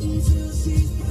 You see.